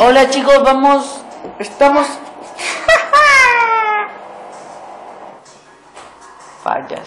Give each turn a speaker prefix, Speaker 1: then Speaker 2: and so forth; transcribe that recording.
Speaker 1: Hola chicos, vamos. Estamos. Fallas.